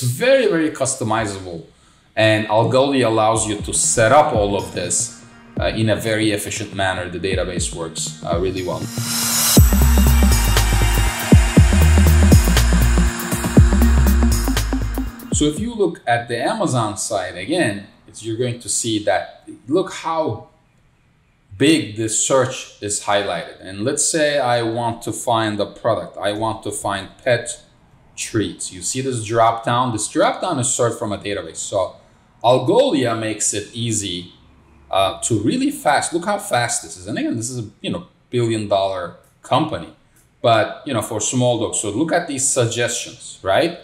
it's very, very customizable. And Algolia allows you to set up all of this uh, in a very efficient manner. The database works uh, really well. So if you look at the Amazon side again, you're going to see that look how big this search is highlighted. And let's say I want to find a product. I want to find pet treats. You see this drop down? This drop down is served from a database. So Algolia makes it easy uh, to really fast. Look how fast this is. And again, this is a you know billion dollar company, but you know for small dogs. So look at these suggestions, right?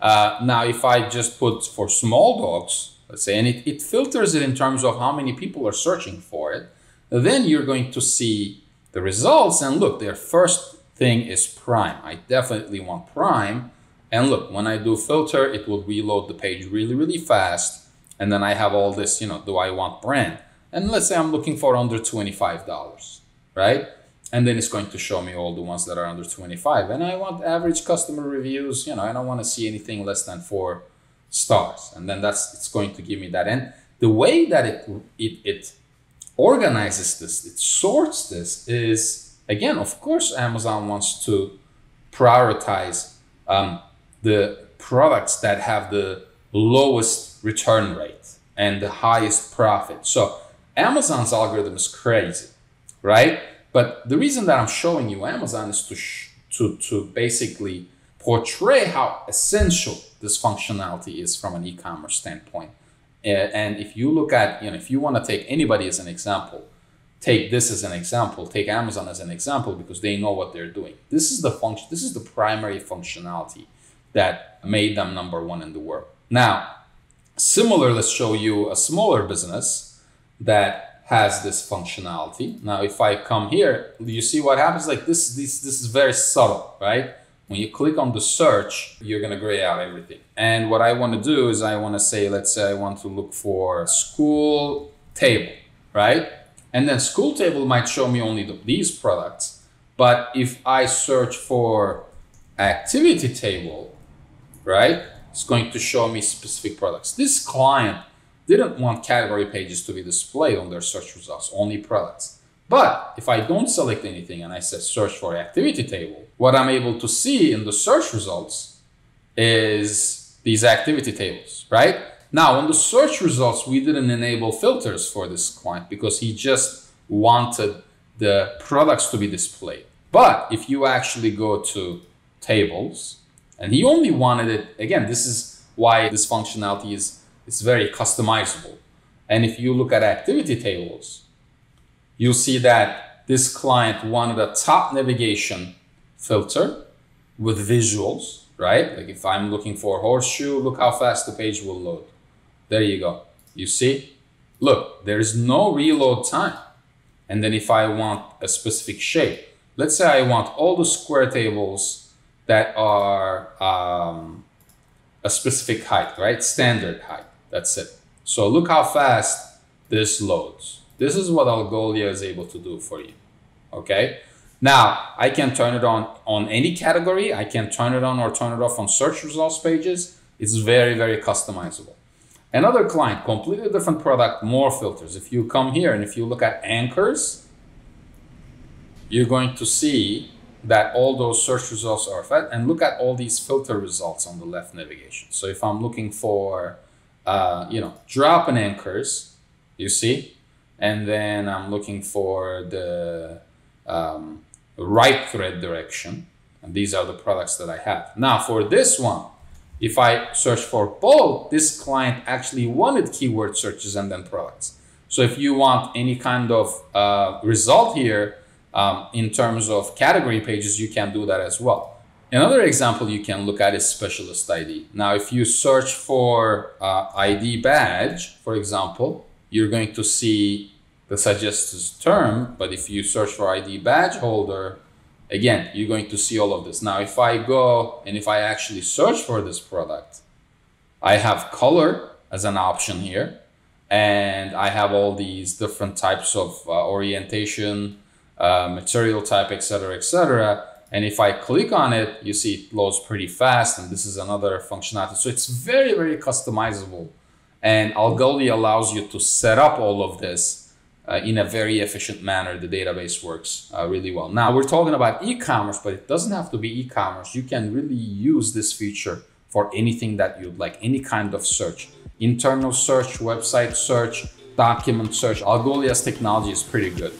Uh, now, if I just put for small dogs, let's say, and it, it filters it in terms of how many people are searching for it, then you're going to see the results. And look, their first thing is prime. I definitely want prime. And look, when I do filter, it will reload the page really, really fast. And then I have all this, you know, do I want brand? And let's say I'm looking for under $25, right? and then it's going to show me all the ones that are under 25 and i want average customer reviews you know i don't want to see anything less than four stars and then that's it's going to give me that and the way that it it, it organizes this it sorts this is again of course amazon wants to prioritize um, the products that have the lowest return rate and the highest profit so amazon's algorithm is crazy right but the reason that I'm showing you Amazon is to, to, to basically portray how essential this functionality is from an e-commerce standpoint. And if you look at, you know, if you want to take anybody as an example, take this as an example, take Amazon as an example because they know what they're doing. This is the function, this is the primary functionality that made them number one in the world. Now, similar, let's show you a smaller business that has this functionality. Now, if I come here, you see what happens? Like this, this, this is very subtle, right? When you click on the search, you're gonna gray out everything. And what I wanna do is I wanna say, let's say I want to look for school table, right? And then school table might show me only the, these products. But if I search for activity table, right? It's going to show me specific products. This client didn't want category pages to be displayed on their search results, only products. But if I don't select anything and I say search for activity table, what I'm able to see in the search results is these activity tables, right? Now, on the search results, we didn't enable filters for this client because he just wanted the products to be displayed. But if you actually go to tables, and he only wanted it, again, this is why this functionality is it's very customizable. And if you look at activity tables, you'll see that this client wanted a top navigation filter with visuals, right? Like if I'm looking for a horseshoe, look how fast the page will load. There you go. You see? Look, there is no reload time. And then if I want a specific shape, let's say I want all the square tables that are um, a specific height, right? Standard height. That's it. So look how fast this loads. This is what Algolia is able to do for you. Okay. Now I can turn it on on any category. I can turn it on or turn it off on search results pages. It's very, very customizable. Another client, completely different product, more filters. If you come here and if you look at anchors, you're going to see that all those search results are fed and look at all these filter results on the left navigation. So if I'm looking for uh, you know, drop in anchors, you see, and then I'm looking for the um, right thread direction. And these are the products that I have. Now for this one, if I search for both, this client actually wanted keyword searches and then products. So if you want any kind of uh, result here um, in terms of category pages, you can do that as well. Another example you can look at is specialist ID. Now, if you search for uh, ID badge, for example, you're going to see the suggested term. But if you search for ID badge holder, again, you're going to see all of this. Now, if I go and if I actually search for this product, I have color as an option here. And I have all these different types of uh, orientation, uh, material type, etc., etc And if I click on it, you see it loads pretty fast. And this is another functionality. So it's very, very customizable. And Algolia allows you to set up all of this uh, in a very efficient manner. The database works uh, really well. Now we're talking about e-commerce, but it doesn't have to be e-commerce. You can really use this feature for anything that you'd like, any kind of search, internal search, website search, document search. Algolia's technology is pretty good.